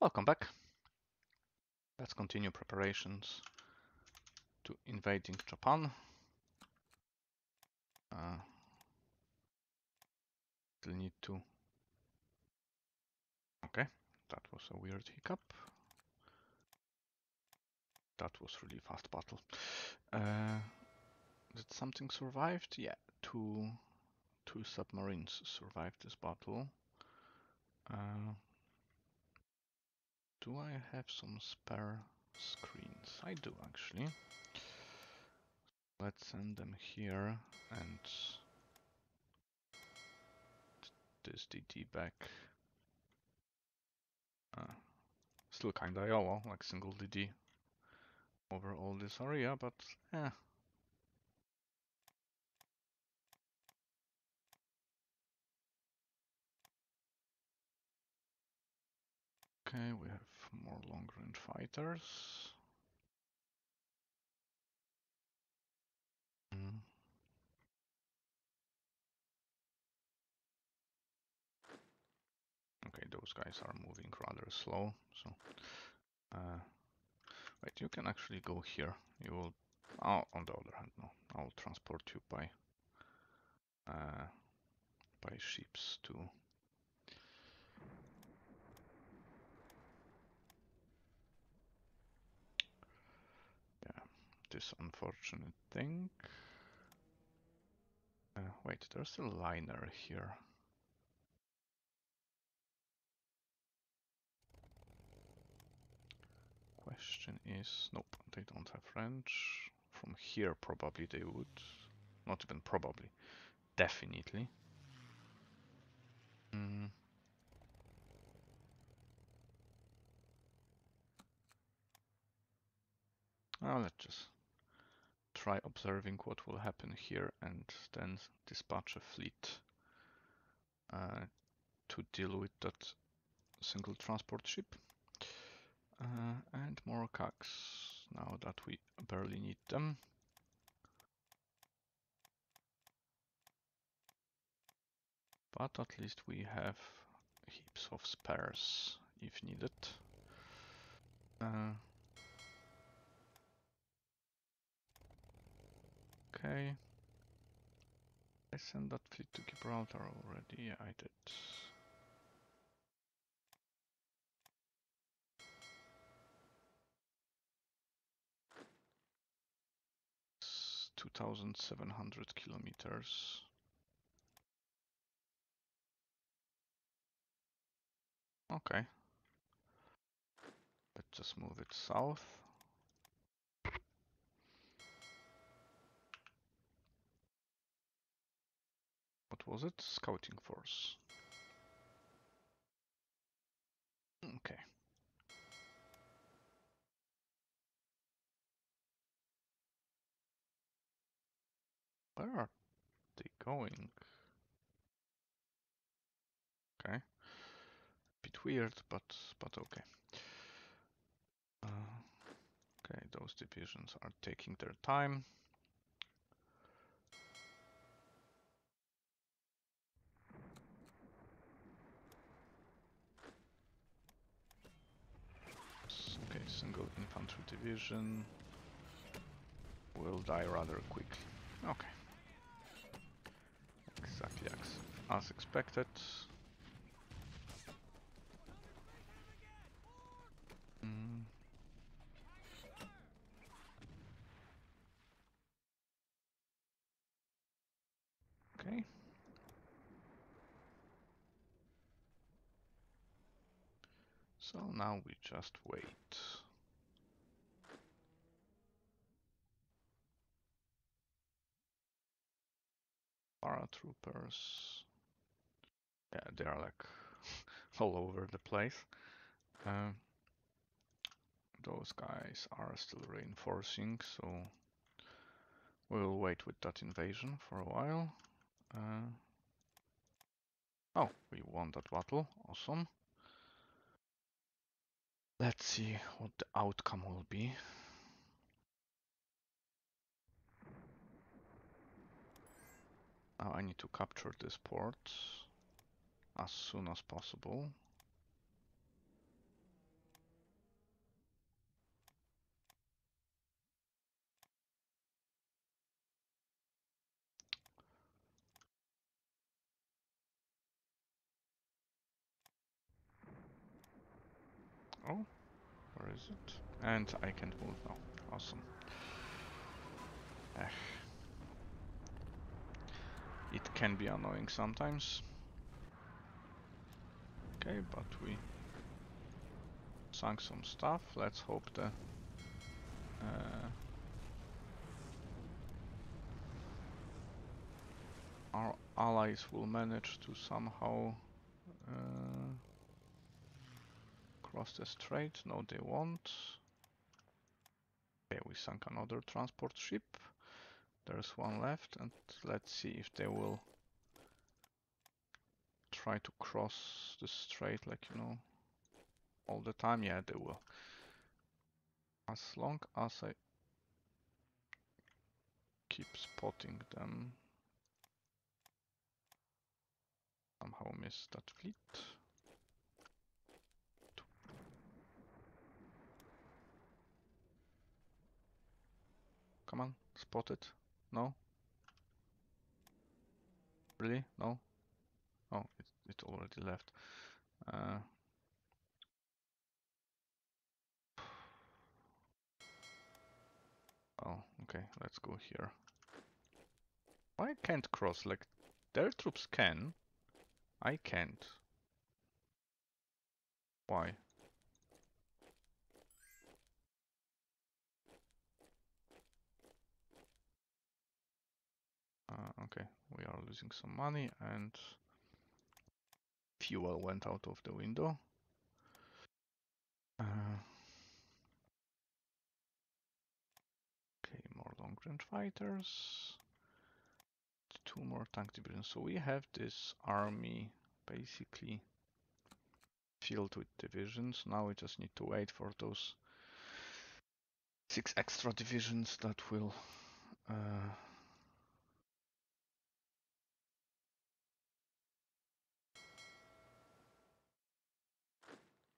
Welcome back. Let's continue preparations to invading Japan. Uh, still need to... Okay, that was a weird hiccup. That was really fast battle. Uh, did something survived? Yeah, two two submarines survived this battle. Uh, do I have some spare screens? I do actually. Let's send them here and this DD back. Uh, still kinda yellow, like single DD over all this area, but yeah. Okay, we have more long range fighters. Mm. Okay, those guys are moving rather slow, so uh, wait, you can actually go here. You will, oh, on the other hand, no, I'll transport you by uh, by ships to this unfortunate thing. Uh, wait, there's a liner here. Question is, nope, they don't have French. From here, probably they would. Not even probably, definitely. Mm. Well, let's just try observing what will happen here and then dispatch a fleet uh, to deal with that single transport ship. Uh, and more CAGs now that we barely need them. But at least we have heaps of spares if needed. Uh, okay. I sent that fleet to Gibraltar already, yeah, I did. 2,700 kilometers. Okay. Let's just move it south. Was it? Scouting force. Okay. Where are they going? Okay. Bit weird, but but okay. Uh, okay, those divisions are taking their time. Okay, single infantry division will die rather quickly. Okay exactly as, as expected. Mm. Okay. So now we just wait. Paratroopers. Yeah, they are like all over the place. Um, those guys are still reinforcing, so we'll wait with that invasion for a while. Uh, oh, we won that battle. Awesome. Let's see what the outcome will be. Now I need to capture this port as soon as possible. Oh, where is it? And I can't move now. Awesome. Ech. It can be annoying sometimes. Okay, but we sunk some stuff. Let's hope the uh, our allies will manage to somehow uh, cross the strait. No, they won't. Okay, we sunk another transport ship. There's one left, and let's see if they will try to cross the strait, like, you know, all the time. Yeah, they will. As long as I keep spotting them. Somehow miss that fleet. Come on, spot it. No? Really? No? Oh, it, it already left. Uh, oh, okay, let's go here. Why can't cross? Like, their troops can. I can't. Why? Uh, okay, we are losing some money and fuel went out of the window. Uh, okay, more long range fighters. Two more tank divisions. So we have this army basically filled with divisions. Now we just need to wait for those six extra divisions that will uh,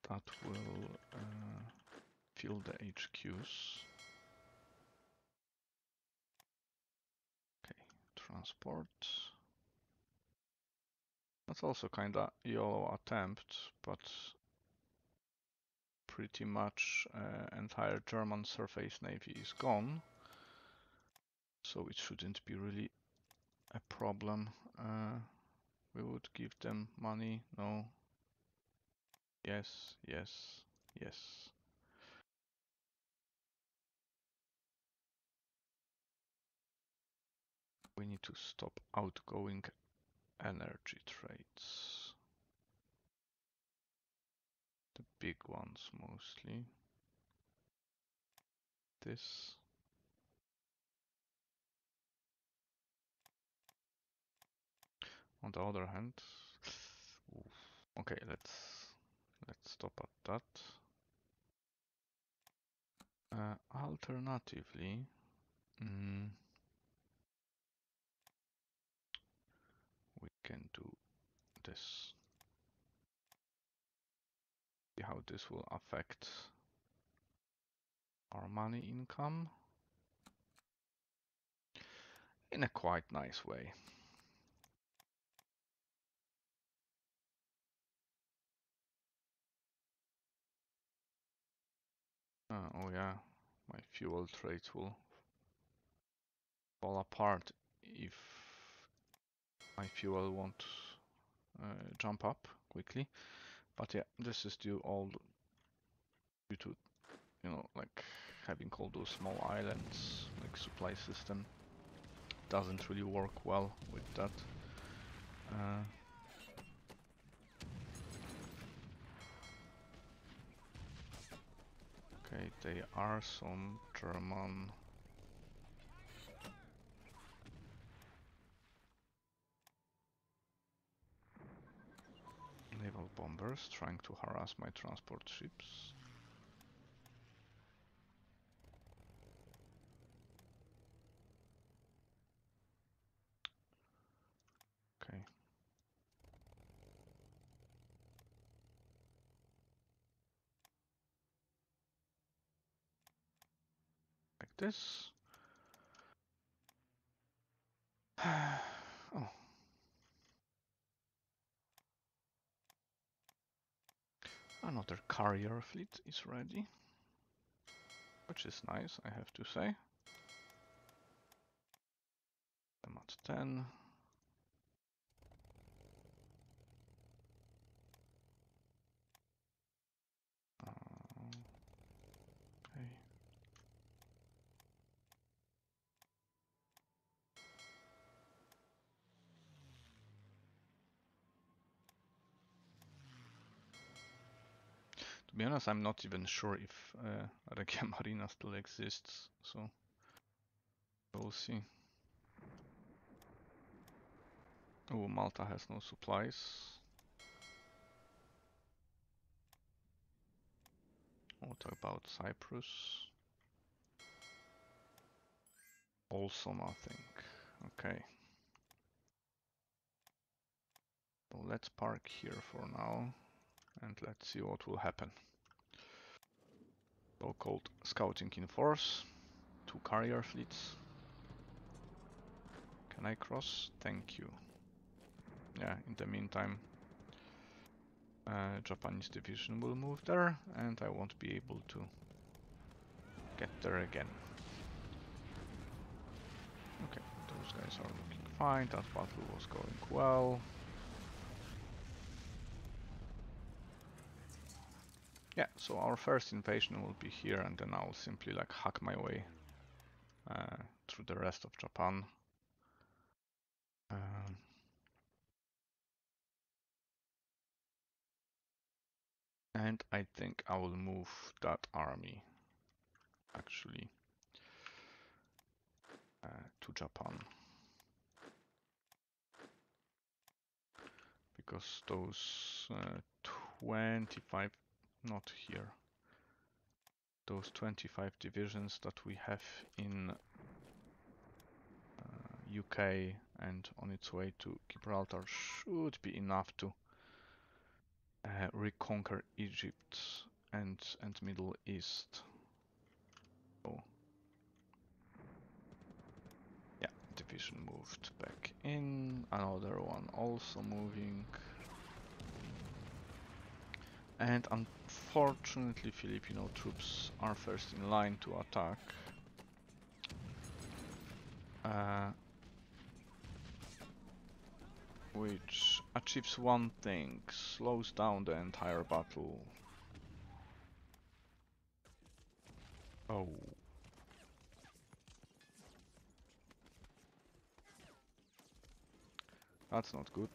that will uh, fill the HQs. Okay, transport. That's also kinda YOLO attempt, but pretty much uh, entire German surface navy is gone. So it shouldn't be really a problem. Uh, we would give them money, no, Yes, yes, yes. We need to stop outgoing energy trades. The big ones mostly. This. On the other hand, okay, let's Let's stop at that. Uh, alternatively, mm, we can do this. See how this will affect our money income in a quite nice way. Uh, oh yeah, my fuel trades will fall apart if my fuel won't uh, jump up quickly. But yeah, this is due all due to, you know, like having all those small islands, like supply system doesn't really work well with that. Uh, Okay, they are some German naval bombers trying to harass my transport ships. Okay. This. oh. Another carrier fleet is ready. Which is nice, I have to say. I'm at 10. Be honest, I'm not even sure if uh, Regia Marina still exists, so we'll see. Oh, Malta has no supplies. What about Cyprus? Also nothing. Okay. Let's park here for now and let's see what will happen. So-called scouting in force, two carrier fleets. Can I cross? Thank you. Yeah, in the meantime, uh, Japanese division will move there and I won't be able to get there again. Okay, those guys are looking fine, that battle was going well. Yeah, so our first invasion will be here and then I'll simply like hack my way uh, through the rest of Japan. Um, and I think I will move that army actually uh, to Japan. Because those uh, 25 not here. Those 25 divisions that we have in uh, UK and on its way to Gibraltar should be enough to uh, reconquer Egypt and and Middle East. So yeah, division moved back in. Another one also moving. And unfortunately Filipino troops are first in line to attack. Uh, which achieves one thing, slows down the entire battle. Oh. That's not good.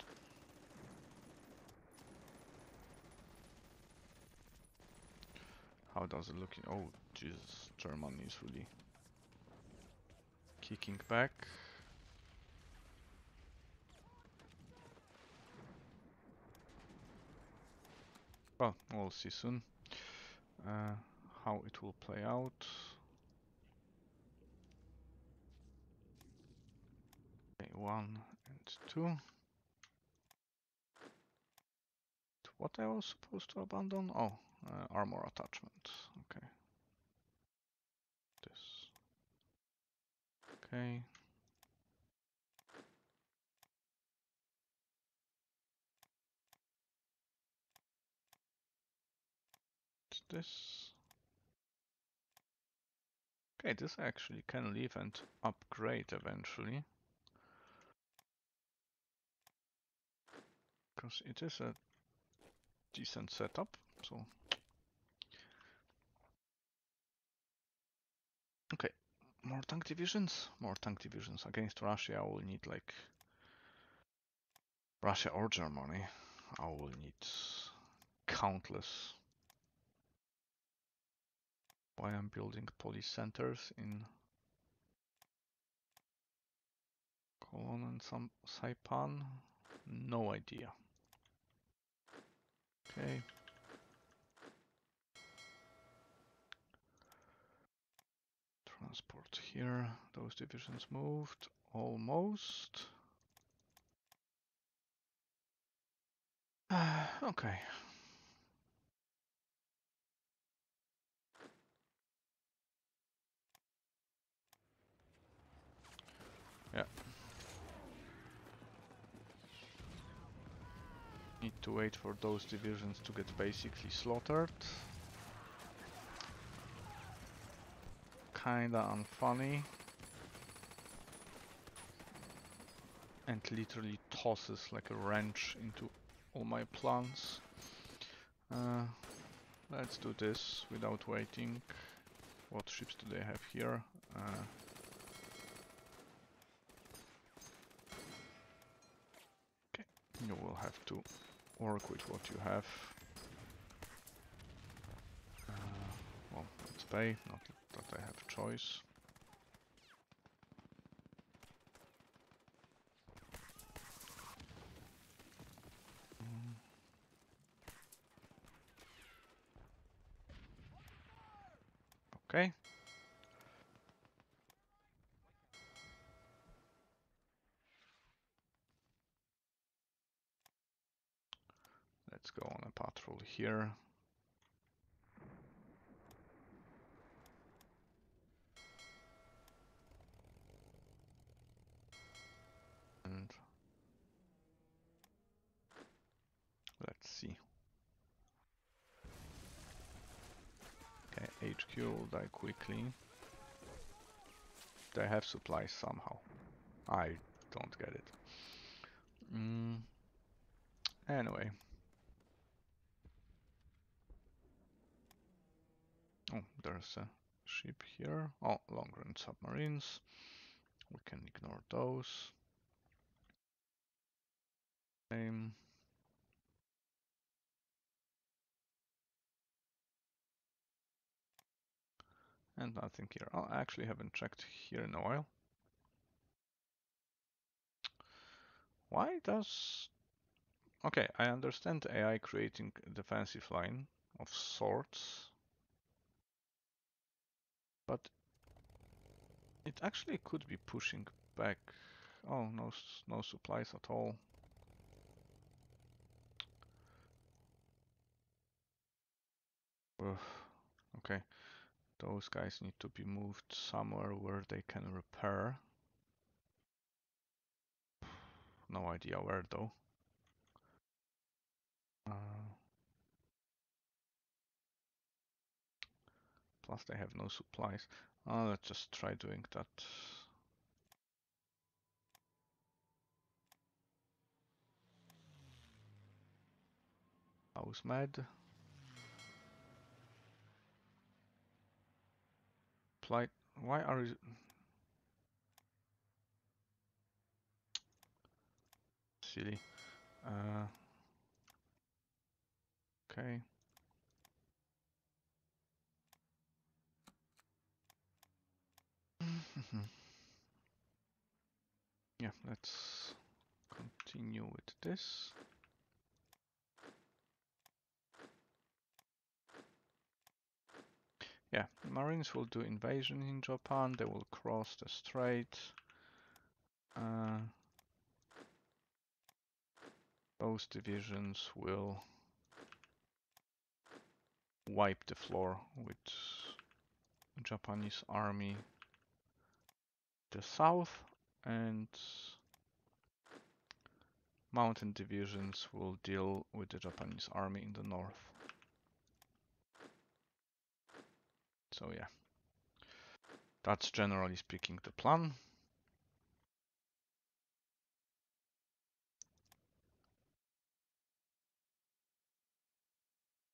How does it look? Oh, Jesus, German is really kicking back. Well, we'll see soon uh, how it will play out. Okay, one and two. What I was supposed to abandon? Oh, uh, armor attachment. Okay. This. Okay. this. Okay, this actually can leave and upgrade eventually. Because it is a decent setup, so Okay, more tank divisions? More tank divisions. Against Russia I will need like Russia or Germany. I will need countless. Why I'm building police centers in Cologne and some Saipan? No idea. Okay. Transport here. Those divisions moved almost. okay. Yeah. Need to wait for those divisions to get basically slaughtered. Kinda unfunny. And literally tosses like a wrench into all my plans. Uh, let's do this without waiting. What ships do they have here? Uh, okay, you will have to work with what you have. Uh, well, let's pay, not that I have a choice. Mm. Okay. Let's go on a patrol here. And let's see. Okay, HQ will die quickly. They have supplies somehow. I don't get it. Mm. Anyway. Oh, there's a ship here. Oh, long-range submarines. We can ignore those. Same. And nothing here. I actually haven't checked here in a while. Why does... Okay, I understand AI creating defensive line of sorts. But it actually could be pushing back. Oh, no, no supplies at all. Okay. Those guys need to be moved somewhere where they can repair. No idea where though. Uh, plus they have no supplies. Uh, let's just try doing that. House med. Flight. Why are you? Silly. Uh, okay. yeah, let's continue with this. Yeah, Marines will do invasion in Japan, they will cross the strait. Uh, those divisions will wipe the floor with Japanese army the south and mountain divisions will deal with the Japanese army in the north. So yeah, that's generally speaking the plan.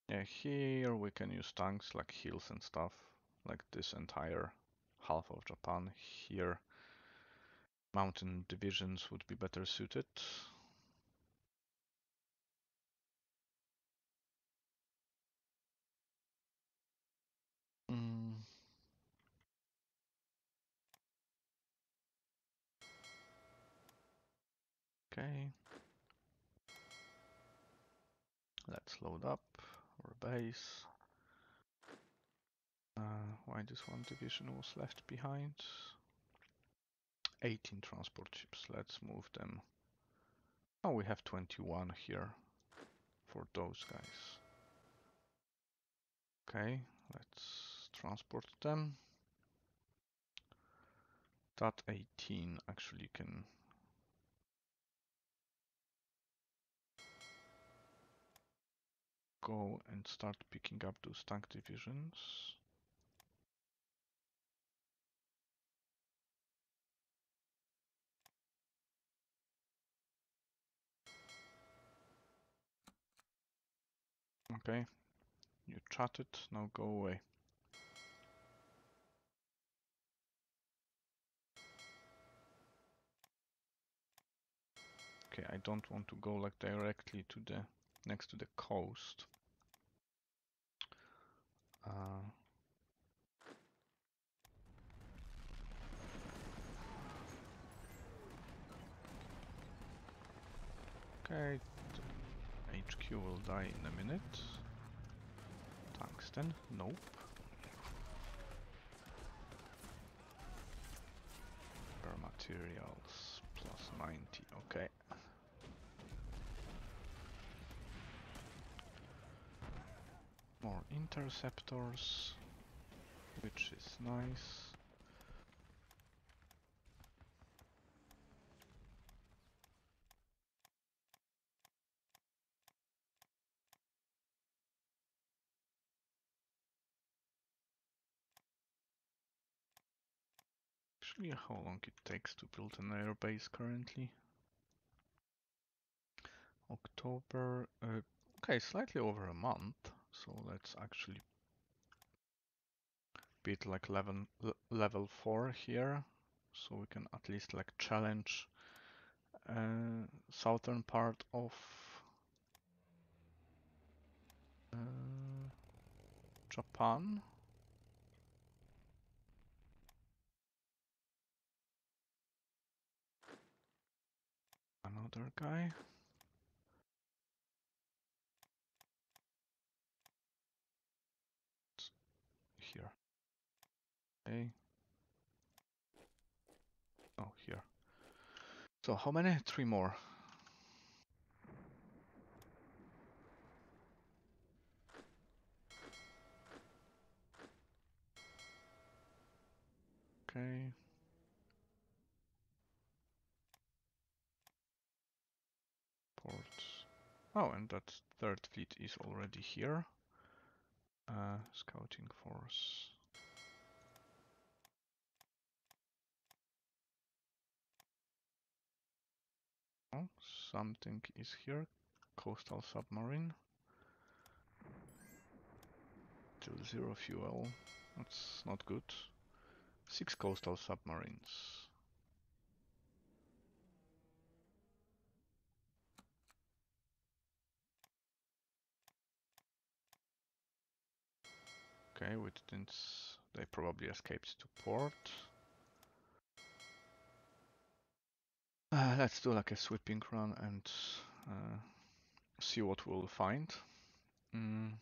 Yeah, here we can use tanks like hills and stuff, like this entire half of Japan. Here, mountain divisions would be better suited. Mm. Okay. Let's load up our base. Uh, why this one division was left behind? 18 transport ships, let's move them. Oh, we have 21 here for those guys. Okay, let's transport them. That 18 actually can go and start picking up those tank divisions. Okay, you chatted, now go away. Okay, I don't want to go like directly to the next to the coast. Uh, okay, HQ will die in a minute. Tungsten, nope. Materials plus 90, okay. More interceptors, which is nice. Actually, how long it takes to build an airbase currently? October, uh, okay, slightly over a month, so let's actually beat like level level four here, so we can at least like challenge uh, southern part of uh, Japan. Another guy. Here. Okay. Oh, here. So how many? Three more. Okay. Ports. Oh, and that third fleet is already here. Uh, scouting force. Oh, something is here. Coastal submarine. Zero fuel. That's not good. Six coastal submarines. Okay, we didn't... They probably escaped to port. Uh, let's do like a sweeping run and uh, see what we'll find. Mm,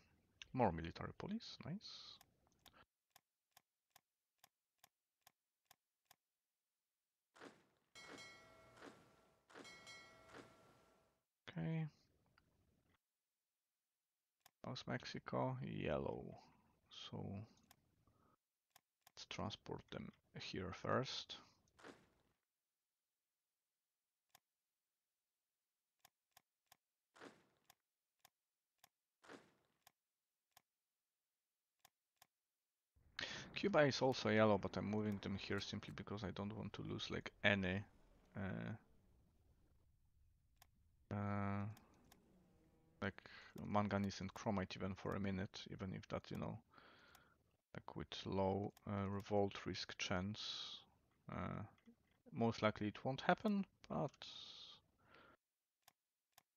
more military police, nice. Okay. How's Mexico? Yellow. So let's transport them here first. Cuba is also yellow, but I'm moving them here simply because I don't want to lose like any uh, uh, like manganese and chromite even for a minute, even if that, you know, like with low uh, revolt risk chance. Uh, most likely it won't happen, but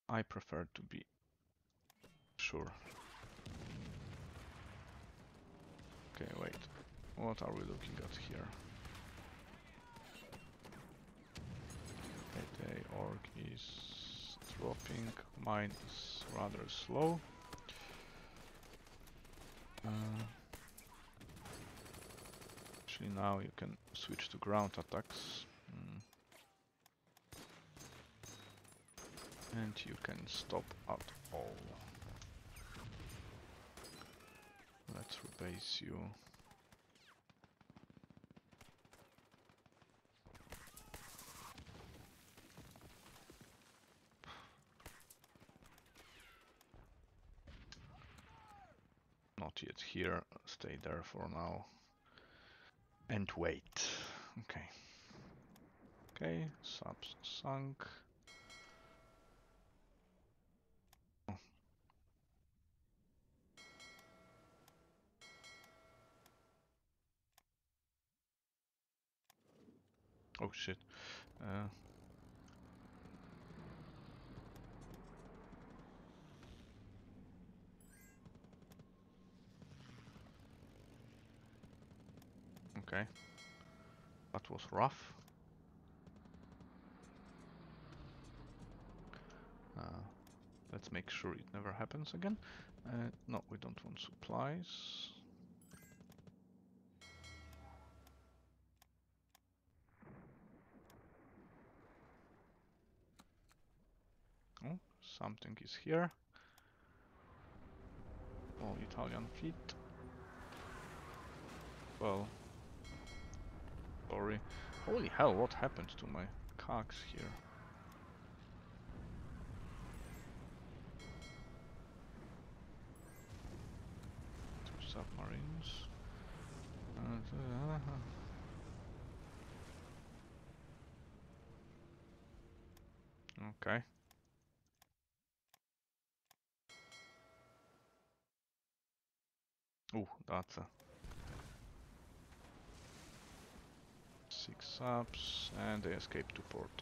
I prefer to be sure. Okay, wait. What are we looking at here? The org is dropping. Mine is rather slow. Uh, actually, now you can switch to ground attacks. Mm. And you can stop at all. Let's rebase you. Not yet here. Stay there for now. And wait. Okay. Okay, subs sunk. Oh. Oh shit. Uh, okay. That was rough. Uh, let's make sure it never happens again. Uh, no, we don't want supplies. Oh, something is here. Oh, Italian fleet. Well, Holy hell, what happened to my cogs here? Two submarines. Okay. Oh, that's a six subs and they escape to port.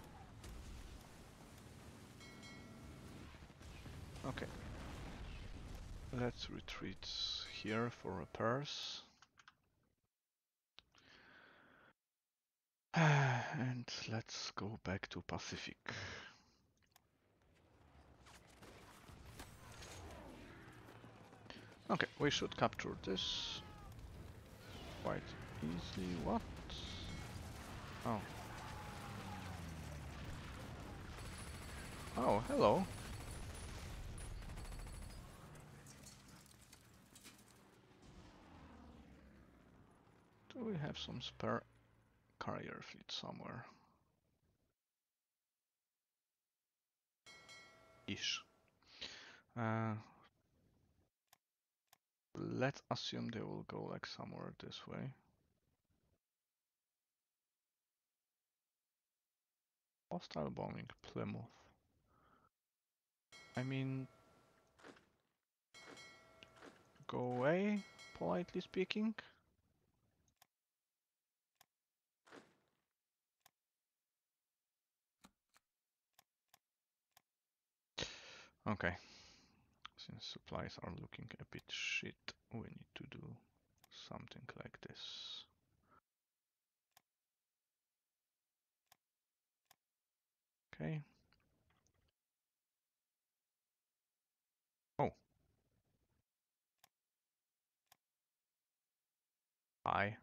Okay. Let's retreat here for repairs. and let's go back to Pacific. Okay, we should capture this quite easily. What? Oh. Oh, hello. Do we have some spare carrier fleet somewhere? Ish. Uh, let's assume they will go like somewhere this way. Hostile bombing Plymouth. I mean, go away, politely speaking. Okay. Since supplies are looking a bit shit, we need to do something like this. Okay. Oh. Hi.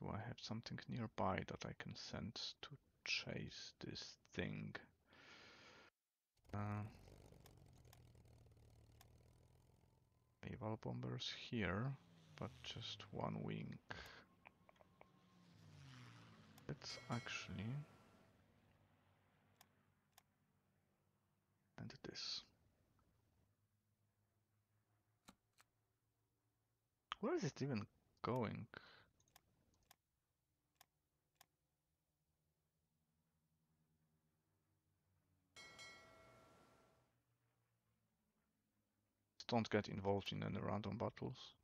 Do I have something nearby that I can send to chase this thing? Uh, naval bombers here, but just one wing. Let's actually and this. Where is it even going? don't get involved in any random battles.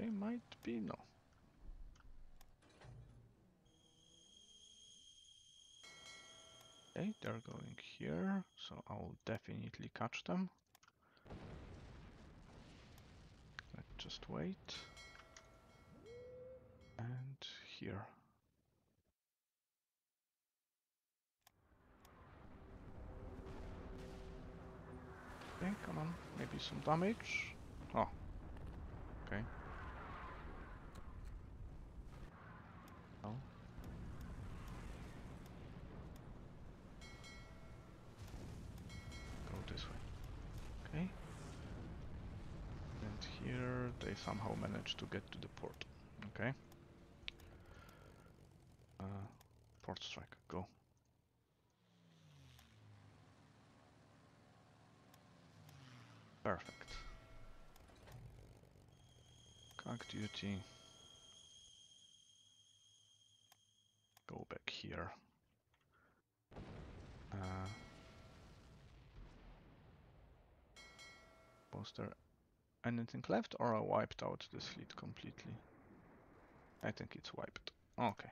They might be no. Okay, they're going here, so I'll definitely catch them. Let's just wait. And here. Okay, come on, maybe some damage. Oh, okay. Oh. Go this way. Okay. here. They somehow managed to get to the port. Okay. Uh, port strike, go. Perfect. Cog duty. Go back here. Uh, was there anything left or I wiped out this fleet completely? I think it's wiped. Okay.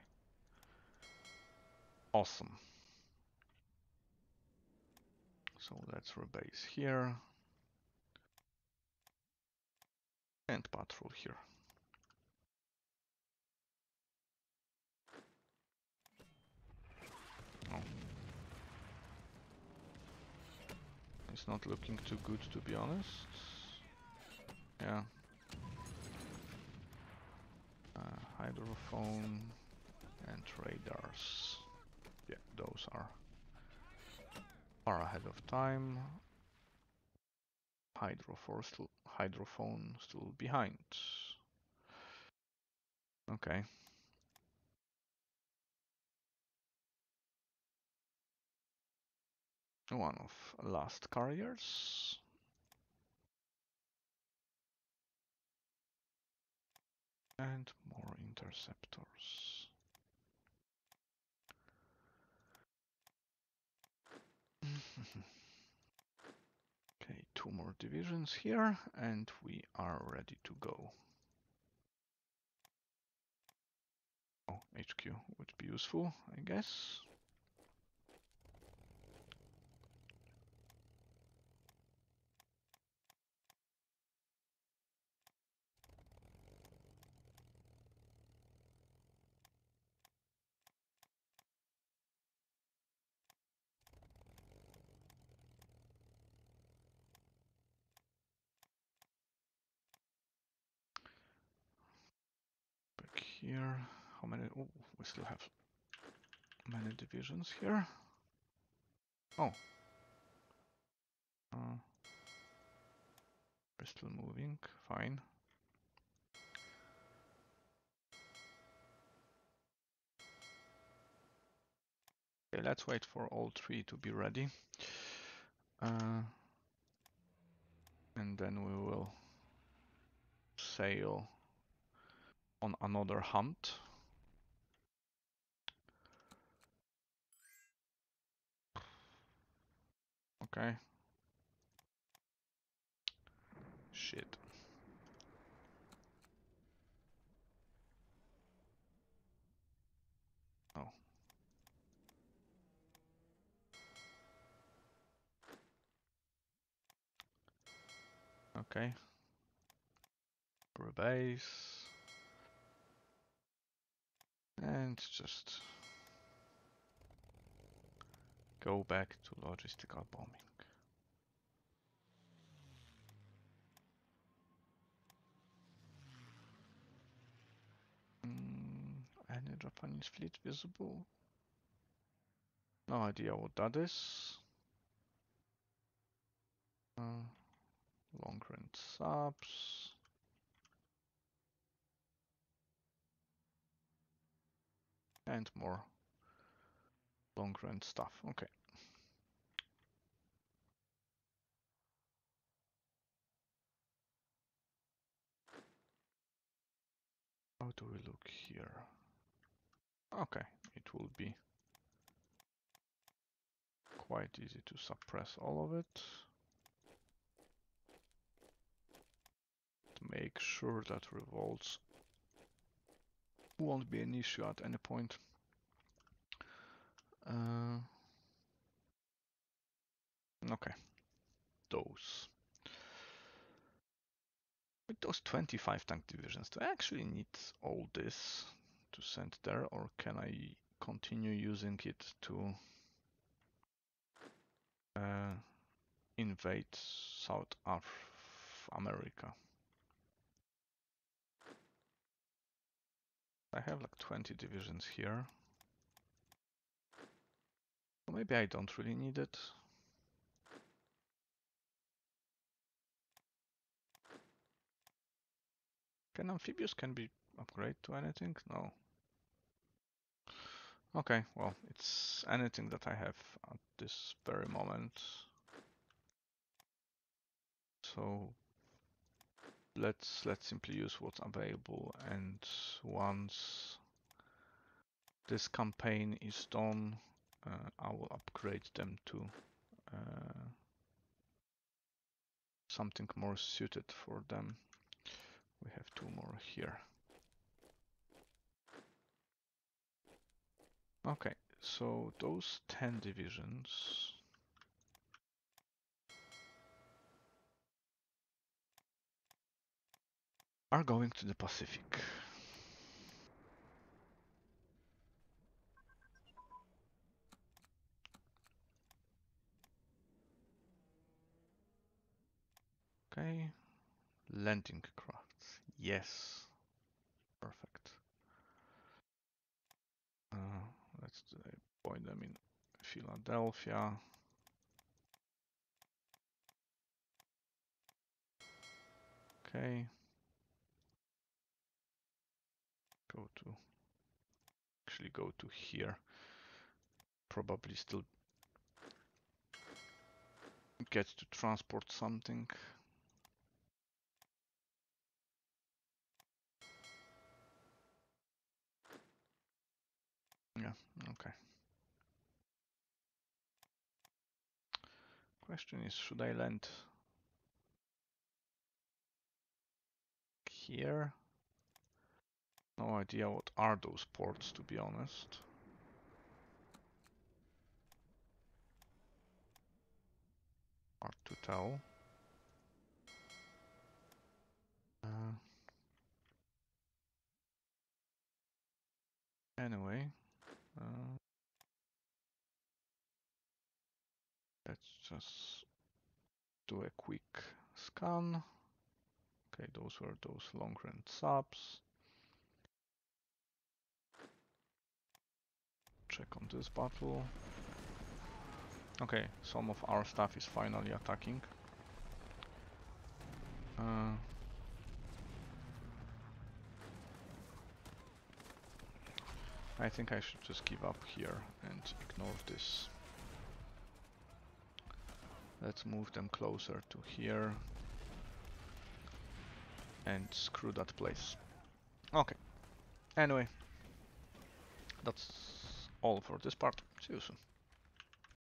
Awesome. So let's rebase here. And patrol here. Oh. It's not looking too good to be honest. Yeah. Uh, hydrophone and radars. Yeah, those are far ahead of time. Hydrophone still, hydrophone still behind. Okay. One of last carriers. And more interceptors. okay, two more divisions here, and we are ready to go. Oh, HQ would be useful, I guess. Back here, how many? Oh, we still have many divisions here. Oh. Uh, we're still moving, fine. Okay, let's wait for all three to be ready. Uh, and then we will sail on another hunt. Okay. Shit. Oh. Okay. Rebase. And just go back to logistical bombing. Mm, any Japanese fleet visible? No idea what that is. Uh, long range subs. And more long range stuff. Okay. How do we look here? Okay, it will be quite easy to suppress all of it. Make sure that revolts won't be an issue at any point. Uh, okay, those. With those 25 tank divisions, do I actually need all this to send there, or can I continue using it to uh, invade South Af America? I have like 20 divisions here. Maybe I don't really need it. Can amphibious can be upgrade to anything? No. Okay, well, it's anything that I have at this very moment. So let's let's simply use what's available and once this campaign is done uh, I will upgrade them to uh, something more suited for them. We have two more here. Okay, so those 10 divisions are going to the Pacific. Okay, landing crafts, yes, perfect. Uh, let's point them in Philadelphia. Okay. Go to, actually go to here. Probably still get to transport something. Yeah, okay. Question is, should I land here? No idea what are those ports, to be honest. Hard to tell. Uh, anyway, uh, let's just do a quick scan. Okay, those were those long range subs. Check on this battle. Okay, some of our stuff is finally attacking. Uh, I think I should just give up here and ignore this. Let's move them closer to here and screw that place. Okay. Anyway, that's all for this part. See you soon.